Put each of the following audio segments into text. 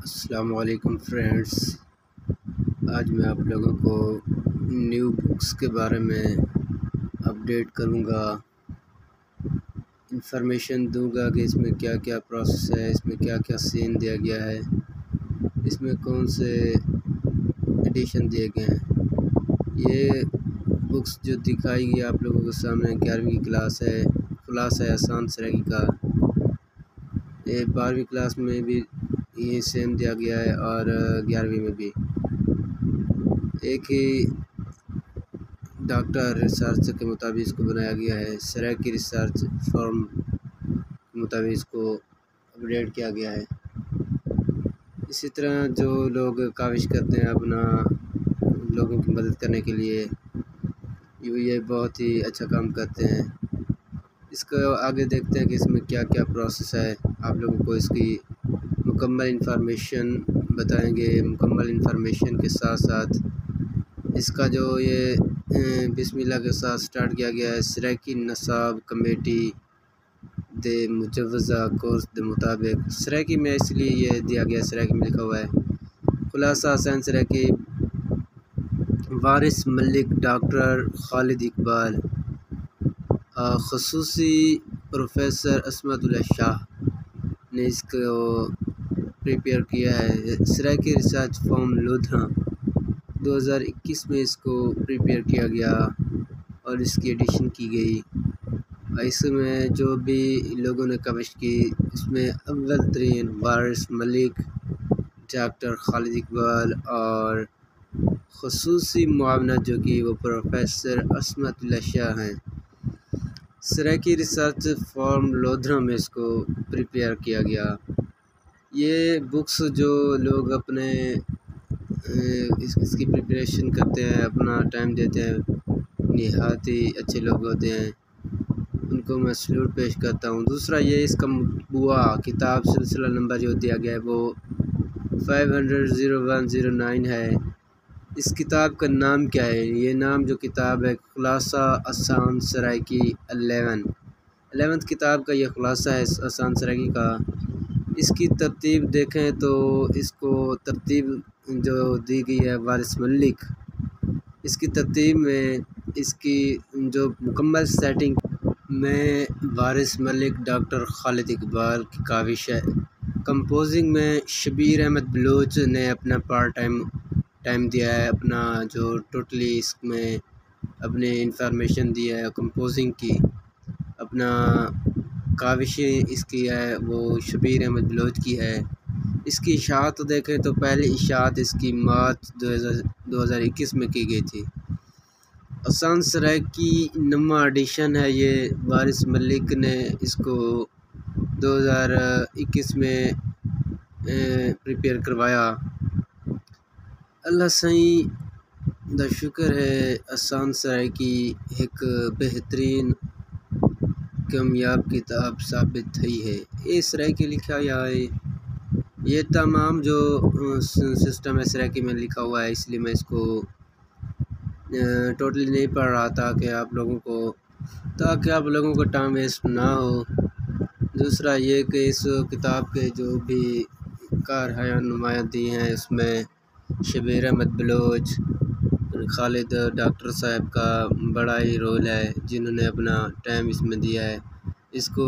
असलकम फ्रेंड्स आज मैं आप लोगों को न्यू बुक्स के बारे में अपडेट करूँगा। इंफॉर्मेशन दूँगा कि इसमें क्या क्या प्रोसेस है, इसमें क्या क्या सीन दिया गया है, इसमें कौन से एडिशन दिए गए हैं। ये बुक्स जो दिखाई गई आप लोगों के सामने ग्यारहवीं की क्लास है क्लास है, आसान सरेगी का ये बारहवीं क्लास में भी ये सेम दिया गया है और ग्यारहवीं में भी। एक ही डॉक्टर रिसर्च के मुताबिक इसको बनाया गया है। सरा की रिसर्च फॉर्म के मुताबिक इसको अपडेट किया गया है। इसी तरह जो लोग काविश करते हैं अपना लोगों की मदद करने के लिए यू ये बहुत ही अच्छा काम करते हैं। इसको आगे देखते हैं कि इसमें क्या क्या प्रोसेस है। आप लोगों को इसकी मुकम्मल इन्फॉर्मेशन बताएँगे, मुकम्मल इन्फॉर्मेशन के साथ साथ इसका जो ये बिस्मिल्लाह के साथ स्टार्ट किया गया है सराकी नसाब कमेटी दे मुजवज़ा कोर्स के मुताबिक। सराकी में इसलिए ये दिया गया सराकी में लिखा हुआ है। खुलासा सैन सराकी वारिस मलिक डॉक्टर खालिद इकबाल खसूसी प्रोफेसर असमतुल्ला शाह ने इसको प्रिपेयर किया है। सराकी रिसर्च फॉर्म लोधा 2021 में इसको प्रिपेयर किया गया और इसकी एडिशन की गई। इसमें जो भी लोगों ने कवश की इसमें अव्वल तरीन वारिस मलिक, डॉक्टर खालिद इकबाल और खसूस मुआवना जो कि वो प्रोफेसर असमत शाह हैं। सराकी रिसर्च फॉर्म लोधरा में इसको प्रिपेयर किया गया। ये बुक्स जो लोग अपने इस, इसकी प्रिपरेशन करते हैं, अपना टाइम देते हैं नहात ही अच्छे लोग होते हैं। उनको मैं सल्यूट पेश करता हूँ। दूसरा ये इसका बुआ किताब सिलसिला नंबर जो दिया गया है, वो five hundred zero one zero nine है। इस किताब का नाम क्या है? ये नाम जो किताब है, खुलासा आसान सराइकी अलेवन अलेवंथ किताब का ये खुलासा है आसान सराइकी का। इसकी तरतीब देखें तो इसको तरतीब जो दी गई है वारिस मलिक इसकी तरतीब में इसकी जो मुकम्मल सेटिंग में वारिस मलिक डॉक्टर खालिद इकबाल की काविश है। कंपोजिंग में शबीर अहमद बलोच ने अपना पार्ट टाइम टाइम दिया है, अपना जो टोटली इसमें अपने इंफॉर्मेशन दिया है कंपोजिंग की, अपना काविश इसकी है, वो शबीर अहमद बलोच की है। इसकी इशात देखें तो पहली इशात इसकी मार्च दो हज़ार इक्कीस में की गई थी। आसान सराय की नमा एडिशन है ये, वारिस मलिक ने इसको 2021 में प्रिपेयर करवाया। अल्लाह सही दा शुक्र है आसान सराय की एक बेहतरीन कामयाब किताब साबित थी है। इस के लिखा या है ये तमाम जो सिस्टम है सराकी में लिखा हुआ है, इसलिए मैं इसको टोटली नहीं पढ़ रहा था कि आप लोगों को, ताकि आप लोगों को टाइम वेस्ट ना हो। दूसरा ये कि इस किताब के जो भी कार नुमाइंदी हैं उसमें शबीर अहमद बलोच खालिद डॉक्टर साहब का बड़ा ही रोल है, जिन्होंने अपना टाइम इसमें दिया है। इसको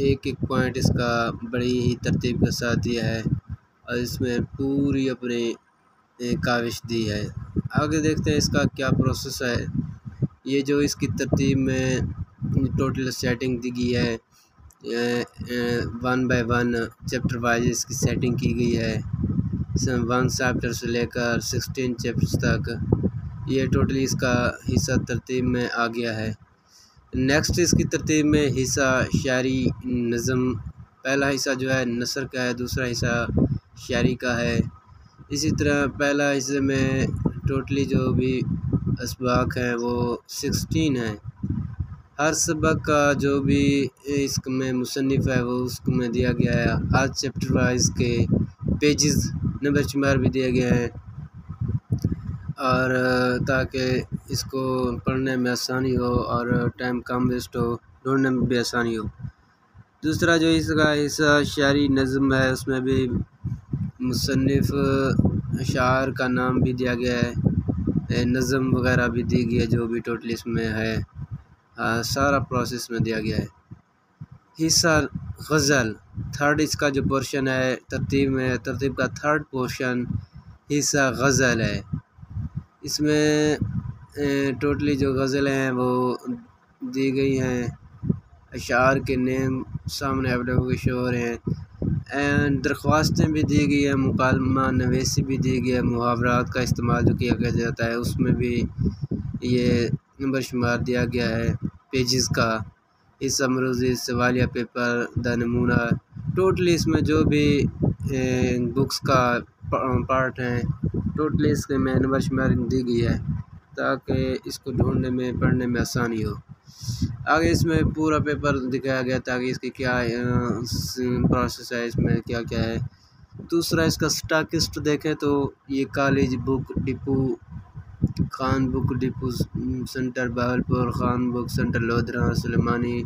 एक एक पॉइंट इसका बड़ी ही तरतीब के साथ दिया है और इसमें पूरी अपनी काविश दी है। आगे देखते हैं इसका क्या प्रोसेस है। ये जो इसकी तरतीब में टोटल सेटिंग दी गई है one by one chapter wise इसकी सेटिंग की गई है। वन चैप्टर से लेकर सिक्सटीन चैप्टर्स तक ये टोटली इसका हिस्सा तरतीब में आ गया है। नेक्स्ट इसकी तरतीब में हिस्सा शायरी नज़म, पहला हिस्सा जो है नसर का है, दूसरा हिस्सा शायरी का है। इसी तरह पहला हिस्से में टोटली जो भी इसबाक हैं वो सिक्सटीन है। हर सबक का जो भी इसमें मुसनफ़ है वो उसमें दिया गया है। हर चैप्टर वाइज के पेजेस नंबर शुमार भी दिए गए हैं। और ताकि इसको पढ़ने में आसानी हो और टाइम कम वेस्ट हो ढूँढने में भी आसानी हो। दूसरा जो इसका हिस्सा शायरी नज़म है उसमें भी मुसनफ़ शार का नाम भी दिया गया है। नज़म वगैरह भी दी गई है जो भी टोटल इसमें है। आ, सारा प्रोसेस में दिया गया है। हिस्सा गज़ल थर्ड इसका जो पोर्शन है तरतीब में तरतीब का थर्ड पोर्शन हिस्सा गज़ल है। इसमें टोटली जो गज़लें हैं वो दी गई हैं। अशार के नेम सामने अवेलेबल शो हो रहे हैं। एंड दरख्वास्तें भी दी गई है, मुकालमा नवेसी भी दी गई है, मुहावरात का इस्तेमाल जो किया गया जाता है, उसमें भी ये नंबर शुमार दिया गया है पेजेस का। इस अमरूजी सवालिया पेपर द नमूना, टोटली इसमें जो भी बुक्स का पार्ट हैं। टोटली इसके में नंबर शुमार दी गई है, ताकि इसको ढूँढने में, पढ़ने में आसानी हो। आगे इसमें पूरा पेपर दिखाया गया, ताकि इसकी क्या प्रोसेस है, इसमें क्या क्या है। दूसरा, इसका स्टाकिस्ट देखें तो ये college book depot Khan book depot centre Bahawalpur Khan book centre Lodhran, सलेमानी,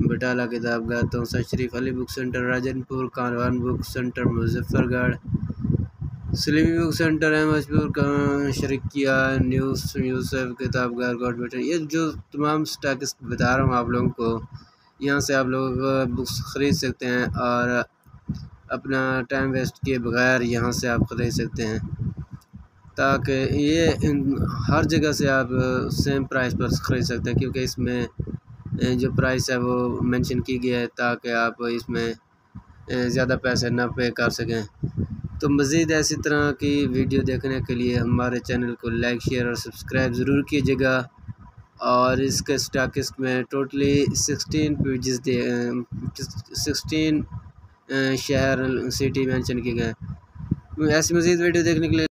बटाला किताब गातों Sharif Ali book centre Rajanpur कानवान book centre Muzaffargarh. Salimi book centre है मजबूर शरीकिया न्यूज़ यूसफ किताबगार गवर्नमेंट ये जो तमाम स्टॉक्स बता रहा हूँ आप लोगों को, यहाँ से आप लोग बुक्स ख़रीद सकते हैं और अपना टाइम वेस्ट किए बगैर यहाँ से आप ख़रीद सकते हैं। ताकि ये हर जगह से आप सेम प्राइस पर ख़रीद सकते हैं, क्योंकि इसमें जो प्राइस है वो मेंशन की गई है, ताकि आप इसमें ज़्यादा पैसे ना पे कर सकें। तो मज़ीद ऐसी तरह की वीडियो देखने के लिए हमारे चैनल को लाइक, शेयर और सब्सक्राइब ज़रूर कीजिएगा। और इसके स्टाकिस्ट में टोटली सिक्सटीन पेजेस दे सिक्सटीन शहर सिटी मेंशन किए गए ऐसी मज़ीद वीडियो देखने के लिए